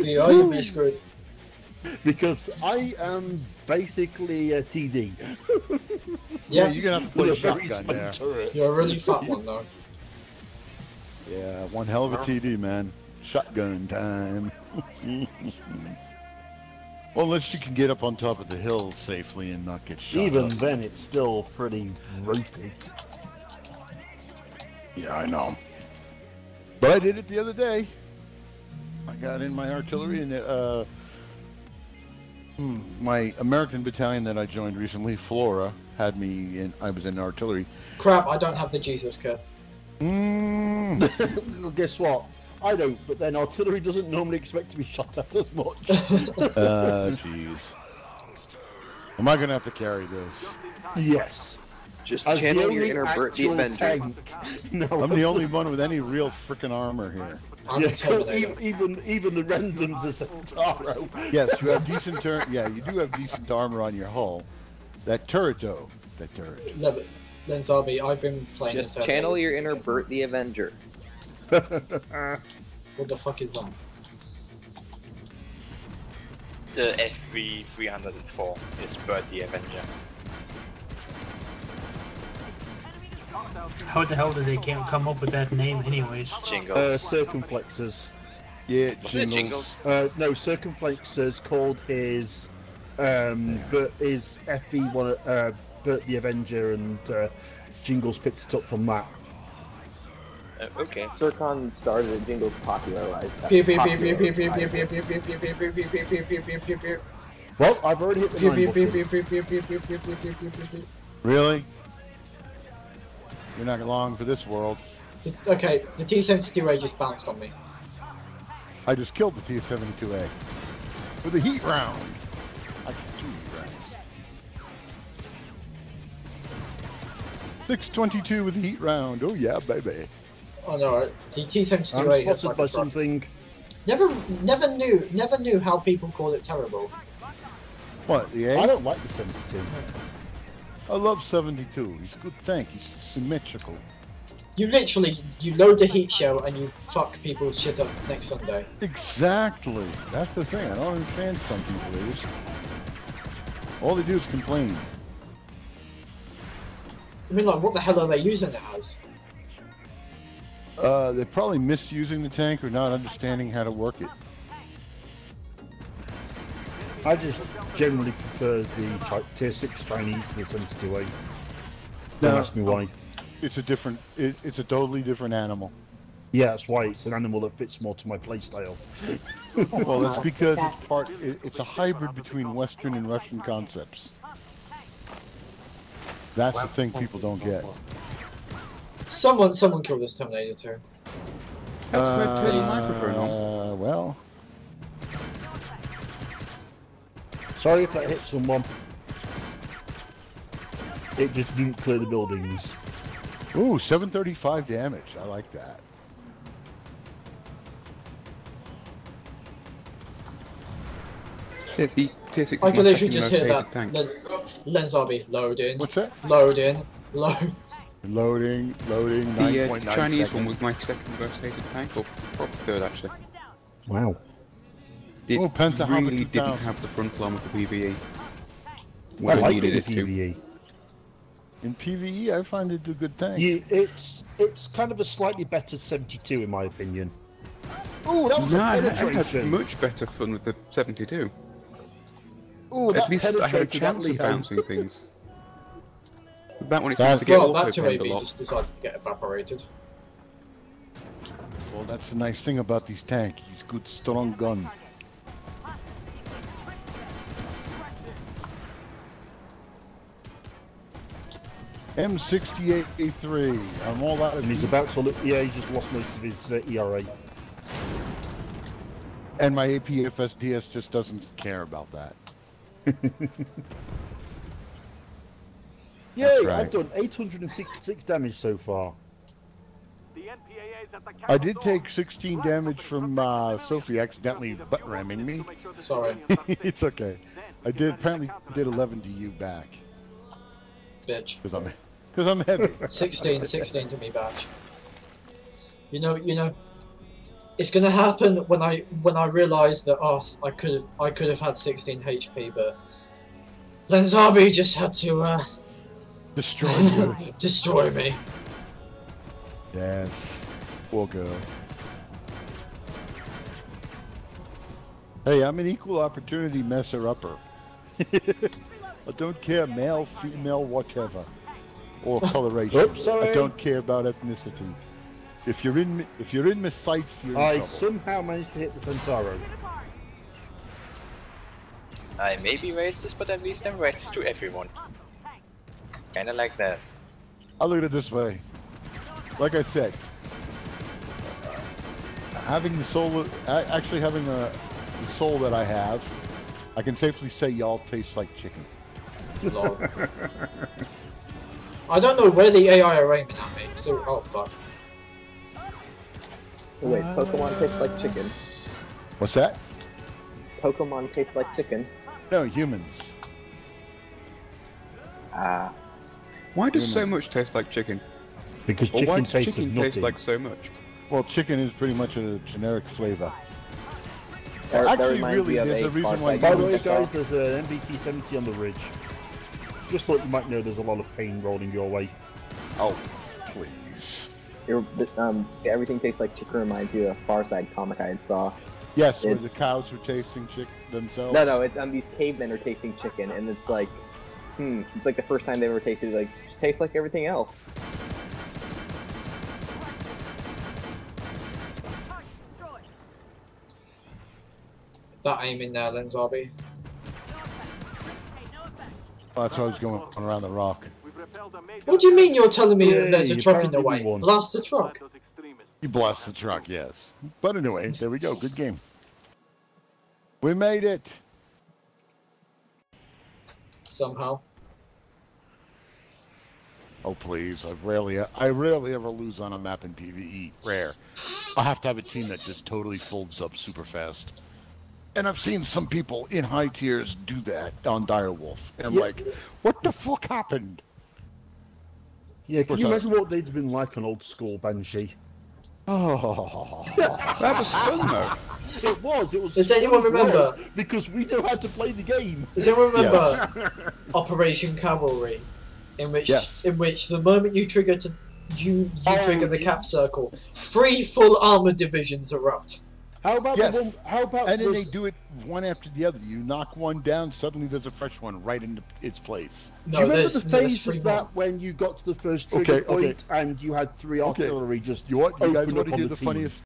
Yeah, are you be screwed. because I am basically a TD. Yeah, Yeah, you're gonna have to play With a shotgun small there. turret. you're a really fat one though. Yeah, one hell of a TD, man. Shotgun time. well, unless you can get up on top of the hill safely and not get shot. Even up. then, it's still pretty ropey. Yeah, I know. But I did it the other day. I got in my artillery and it, uh, hmm, my American battalion that I joined recently, Flora, had me in. I was in artillery. Crap, I don't have the Jesus kit. Mm, well, guess what? I don't, but then artillery doesn't normally expect to be shot at as much. uh, jeez. Am I gonna have to carry this? yes. Just As the channel your inner Bert the Avenger. No, I'm the only one with any real freaking armor here. I'm Yeah, a Terminator. even, even even the randoms are Centauro. Yes, you have decent turn. Yeah, you do have decent armor on your hull. That turret, though. That turret. No, but then Zarbi, I've been playing. Just as channel your inner then. Bert the Avenger. What the fuck is that? The FV 304 is Bert the Avenger. How the hell did they come up with that name, anyways? Jingles. Uh, Circonflexes. Yeah, jingles. jingles. Uh, no, Circonflexes called his, um, but his FE one, uh, Bert the Avenger, and uh, Jingles picked it up from that. okay. Sircon started and Jingles popularized. Well, I've already hit the. Really? You're not long for this world. The- Okay, the T-72A just bounced on me. I just killed the T-72A with a heat round. I can two heat rounds. 622 with a heat round. Oh yeah, baby. Oh no, uh, the T-72A has spotted like by a something. Never, never knew, never knew how people called it terrible. What, the I A? don't like the 72. I love 72. He's a good tank. He's symmetrical. You literally, you load the heat shell and you fuck people's shit up next Sunday. Exactly. That's the thing. I don't understand some people. They just all they do is complain. I mean, like, what the hell are they using it as? Uh, they're probably misusing the tank or not understanding how to work it. I just generally prefer the chi- tier 6 Chinese to the 72A. Don't No. ask me why. It's a different. It, it's a totally different animal. Yeah, that's why it's an animal that fits more to my playstyle. Well, that's because it's part. It, it's a hybrid between Western and Russian concepts. That's the thing people don't get. Someone, someone killed this Terminator too. How did I turn the microphone on? Uh, well, Sorry if that hit someone. It just didn't clear the buildings. ooh, 735 damage. I like that. Yeah, the tier 6 I my could literally just most hear that. tank. Len, Lenzarbi, load in, What's that? load in, load. Loading, loading. The 9.9 uh, Chinese seconds. one was my second most hated tank, or probably third actually. Wow. It Oh, Pentahammer really didn't 2000. have the front arm of the PvE. I When I like needed it it in to. PvE. In PVE, I find it a good tank. You, it's it's kind of a slightly better 72 in my opinion. Oh, that was No, a I, I had much better fun with the 72. Oh, that At least I had a chance of bouncing things. With That one, it That- seems to get Well, that auto a 2AB lot. just decided to get evaporated. Well, that's the nice thing about these tanks. He's good, strong gun. M68A3. I'm all out of And he's about to look. Yeah, he just lost most of his uh, ERA. and my APFSDS just doesn't care about that. Yay! right. I've done 866 damage so far. I did take 16 damage from uh, Sophie accidentally butt ramming me. Sorry, it's okay. I did apparently did 11 to you back bitch. because I'm because I'm heavy. 16, 16 to me, batch. You know, you know, It's gonna happen when I when I realise that oh I could have I could have had 16 HP, but Lenzabi just had to uh, Destroy you. destroy me. yes. Poor girl. Hey, I'm an equal opportunity messer upper. I don't care, male, female, whatever, or oh, coloration. Oops, sorry. I don't care about ethnicity. If you're in, if you're in my sights, you're in I somehow managed to hit the Centauro. I may be racist, but at least I'm racist to everyone. Kinda like that. I look at it this way. Like I said, having the soul, a- actually having a, the soul that I have, I can safely say y'all taste like chicken. Lol. I don't know where the AI are aiming at me. So oh fuck. Wait, Pokemon tastes like chicken. What's that? Pokemon tastes like chicken. No, humans. Ah, Why does so much taste like chicken? Because Or why chicken does tastes chicken of taste nothing. like so much? Well, chicken is pretty much a generic flavor. that, that Actually, reminds really, me there's a, a reason why By the way, guys, there's an MBT-70 on the ridge. Just thought you might know there's a lot of pain rolling your way. Oh, please. You're- um, everything tastes like chicken reminds you of a Far Side comic I saw. Yes, where the cows were tasting chick themselves. No, no, it's um these cavemen are tasting chicken, and it's like, hmm, it's like the first time they ever tasted like it tastes like everything else. That aim in there, Lenzabi. Oh, that's why I was going around the rock. What do you mean you're telling me that there's a truck in the way? won. Blast the truck. You blast the truck, yes. But anyway, there we go. Good game. We made it. Somehow. Oh please! I rarely, I rarely ever lose on a map in PVE. Rare. I have to have a team that just totally folds up super fast. And I've seen some people in high tiers do that on Direwolf, and Yeah. like, what the fuck happened? Yeah, can What's you that? imagine what they'd been like on old school Banshee? Oh, That was fun though. It was, it was. Does anyone remember? Because we know how to play the game. Does anyone remember Operation Cavalry? In which Yes. in which the moment you trigger to you you Oh, trigger the cap circle, three full armor divisions erupt. How about Yes. the one? How about and then they do it one after the other. You knock one down, suddenly there's a fresh one right into its place. No, Do you remember the no, phase three of more. that when you got to the first trigger Okay, okay. point and you had three Okay. artillery just You want? You guys want up to hear the the team? funniest